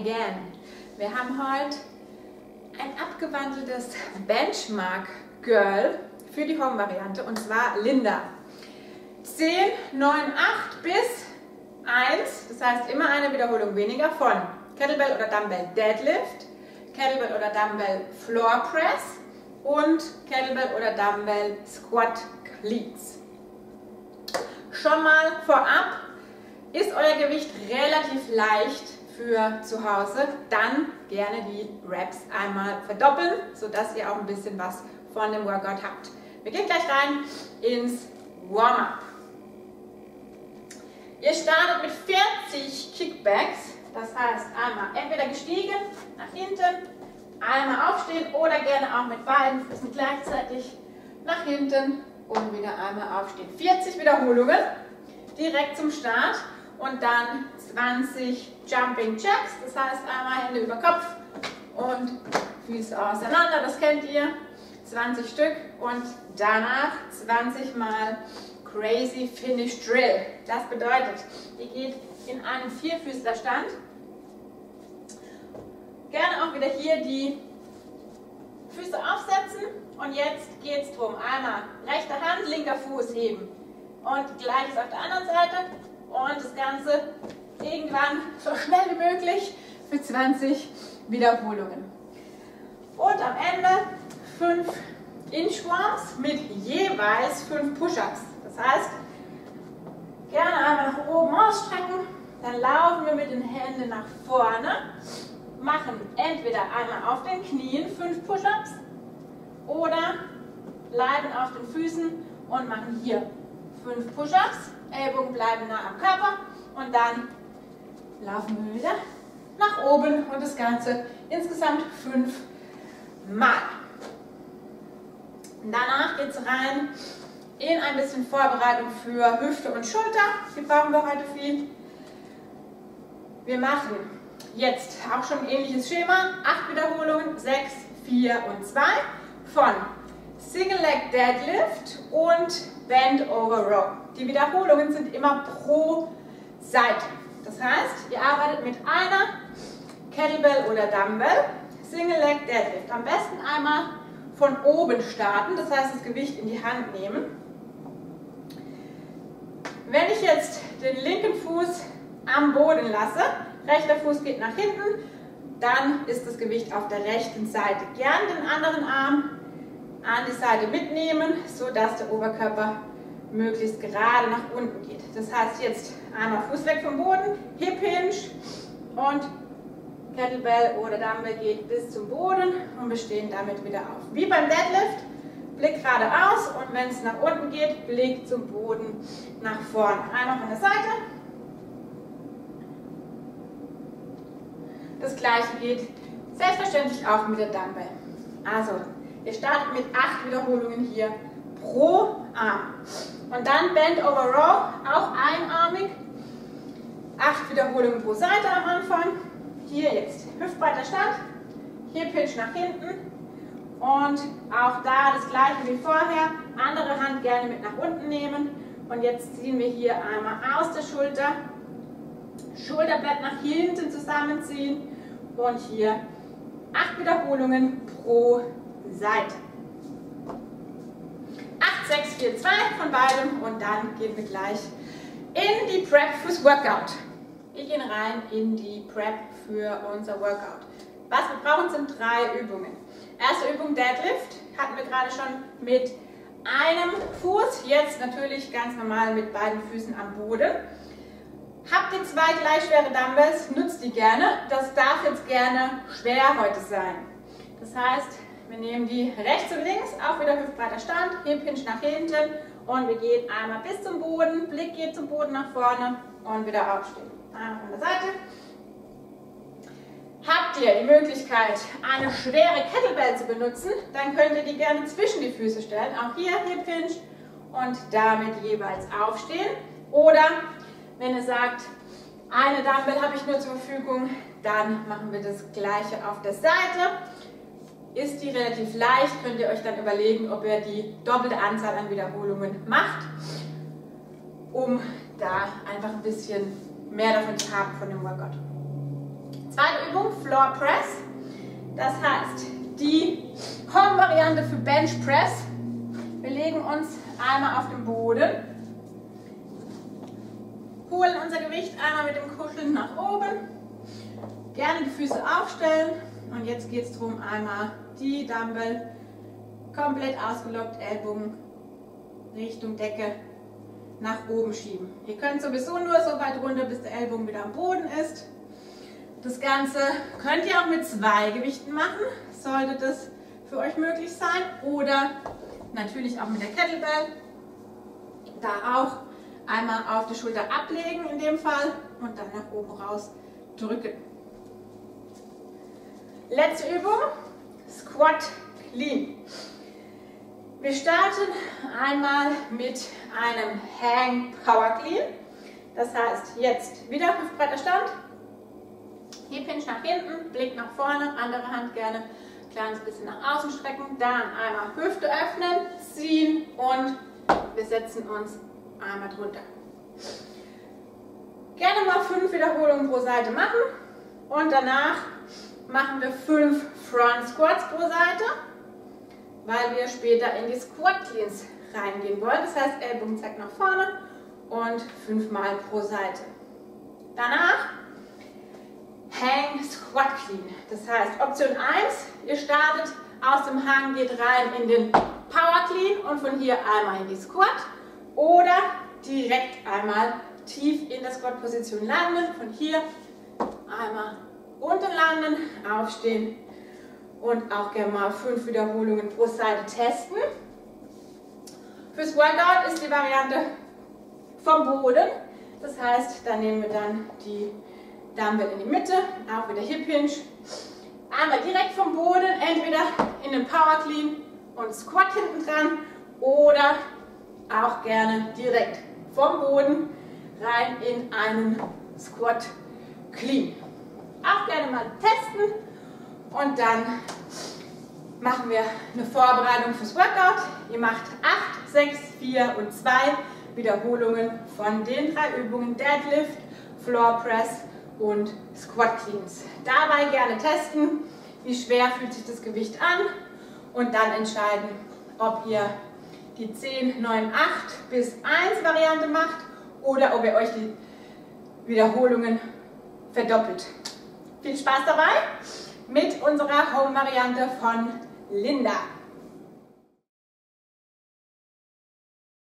again. Wir haben heute ein abgewandeltes Benchmark Girl für die Home-Variante und zwar Linda. 10, 9, 8 bis 1, das heißt immer eine Wiederholung weniger von Kettlebell oder Dumbbell Deadlift, Kettlebell oder Dumbbell Floor Press und Kettlebell oder Dumbbell Squat Cleats. Schon mal vorab, ist euer Gewicht relativ leicht für zu Hause, dann gerne die Reps einmal verdoppeln, sodass ihr auch ein bisschen was von dem Workout habt. Wir gehen gleich rein ins Warm-up. Ihr startet mit 40 Kickbacks, das heißt einmal entweder gestiegen, nach hinten, einmal aufstehen oder gerne auch mit beiden Füßen gleichzeitig nach hinten und wieder einmal aufstehen. 40 Wiederholungen direkt zum Start und dann 20 Jumping Jacks, das heißt einmal Hände über Kopf und Füße auseinander, das kennt ihr, 20 Stück und danach 20 mal Crazy Finish Drill. Das bedeutet, ihr geht in einen Vierfüßlerstand. Gerne auch wieder hier die Füße aufsetzen und jetzt geht es darum, einmal rechte Hand, linker Fuß heben und gleiches auf der anderen Seite und das Ganze irgendwann so schnell wie möglich für 20 Wiederholungen. Und am Ende 5 Inchworms mit jeweils 5 Push-Ups. Das heißt, gerne einmal nach oben ausstrecken, dann laufen wir mit den Händen nach vorne, machen entweder einmal auf den Knien 5 Push-Ups oder bleiben auf den Füßen und machen hier 5 Push-Ups. Ellbogen bleiben nah am Körper und dann laufen wir wieder nach oben und das Ganze insgesamt 5 Mal. Danach geht es rein in ein bisschen Vorbereitung für Hüfte und Schulter. Die brauchen wir heute viel. Wir machen jetzt auch schon ein ähnliches Schema. 8 Wiederholungen, 6, 4 und 2 von Single Leg Deadlift und Bend Over Row. Die Wiederholungen sind immer pro Seite. Das heißt, ihr arbeitet mit einer Kettlebell oder Dumbbell, Single Leg Deadlift. Am besten einmal von oben starten, das heißt das Gewicht in die Hand nehmen. Wenn ich jetzt den linken Fuß am Boden lasse, rechter Fuß geht nach hinten, dann ist das Gewicht auf der rechten Seite. Gern den anderen Arm an die Seite mitnehmen, sodass der Oberkörper möglichst gerade nach unten geht. Das heißt jetzt einmal Fuß weg vom Boden, Hip Hinge und Kettlebell oder Dumbbell geht bis zum Boden und wir stehen damit wieder auf. Wie beim Deadlift, Blick geradeaus und wenn es nach unten geht, Blick zum Boden nach vorne. Einmal von der Seite. Das gleiche geht selbstverständlich auch mit der Dumbbell. Also, ihr startet mit 8 Wiederholungen hier pro Arm. Und dann Bend over Row, auch einarmig. 8 Wiederholungen pro Seite am Anfang. Hier jetzt hüftbreiter Stand. Hier Pitch nach hinten. Und auch da das gleiche wie vorher. Andere Hand gerne mit nach unten nehmen. Und jetzt ziehen wir hier einmal aus der Schulter. Schulterblatt nach hinten zusammenziehen. Und hier 8 Wiederholungen pro Seite. 8, 6, 4, 2 von beidem. Und dann gehen wir gleich in die Prep fürs Workout. Wir gehen rein in die Prep für unser Workout. Was wir brauchen sind drei Übungen. Erste Übung Deadlift hatten wir gerade schon mit einem Fuß, jetzt natürlich ganz normal mit beiden Füßen am Boden. Habt ihr zwei gleich schwere Dumbbells, nutzt die gerne. Das darf jetzt gerne schwer heute sein. Das heißt, wir nehmen die rechts und links, auch wieder hüftbreiter Stand, Hip Hinge nach hinten und wir gehen einmal bis zum Boden, Blick geht zum Boden nach vorne und wieder aufstehen. Einmal von der Seite Habt ihr die Möglichkeit, eine schwere Kettlebell zu benutzen, dann könnt ihr die gerne zwischen die Füße stellen. Auch hier Hip Hinge und damit jeweils aufstehen. Oder wenn ihr sagt, eine Dumbbell habe ich nur zur Verfügung, dann machen wir das gleiche auf der Seite. Ist die relativ leicht, könnt ihr euch dann überlegen, ob ihr die doppelte Anzahl an Wiederholungen macht, um da einfach ein bisschen mehr davon zu haben von dem Workout. Zweite Übung, Floor Press. Das heißt, die Home-Variante für Bench Press. Wir legen uns einmal auf den Boden, holen unser Gewicht einmal mit dem Kuscheln nach oben, gerne die Füße aufstellen und jetzt geht es darum, einmal die Dumbbell komplett ausgelockt, Ellbogen Richtung Decke nach oben schieben. Ihr könnt sowieso nur so weit runter, bis der Ellbogen wieder am Boden ist. Das Ganze könnt ihr auch mit zwei Gewichten machen, sollte das für euch möglich sein. Oder natürlich auch mit der Kettlebell. Da auch einmal auf die Schulter ablegen in dem Fall und dann nach oben raus drücken. Letzte Übung, Squat Clean. Wir starten einmal mit einem Hang Power Clean. Das heißt, jetzt wieder hüftbreiter Stand, Hip nach hinten, Blick nach vorne, andere Hand gerne ein kleines bisschen nach außen strecken, dann einmal Hüfte öffnen, ziehen und wir setzen uns einmal drunter. Gerne mal fünf Wiederholungen pro Seite machen und danach machen wir fünf Front Squats pro Seite, weil wir später in die Squat Cleans reingehen wollen. Das heißt, Ellbogen zeigt nach vorne und fünfmal pro Seite. Danach Hang Squat Clean. Das heißt, Option 1, ihr startet aus dem Hang, geht rein in den Power Clean und von hier einmal in die Squat oder direkt einmal tief in der Squat-Position landen, von hier einmal unten landen, aufstehen und auch gerne mal fünf Wiederholungen pro Seite testen. Fürs Workout ist die Variante vom Boden. Das heißt, da nehmen wir dann die Dumbbell in die Mitte, auch wieder Hip Hinge. Einmal direkt vom Boden, entweder in den Power Clean und Squat hinten dran oder auch gerne direkt vom Boden rein in einen Squat Clean. Auch gerne mal testen und dann machen wir eine Vorbereitung fürs Workout. Ihr macht 8, 6, 4 und 2 Wiederholungen von den drei Übungen Deadlift, Floor Press und Squat Cleans. Dabei gerne testen, wie schwer fühlt sich das Gewicht an und dann entscheiden, ob ihr die 10, 9, 8 bis 1 Variante macht oder ob ihr euch die Wiederholungen verdoppelt. Viel Spaß dabei mit unserer Home-Variante von Linda.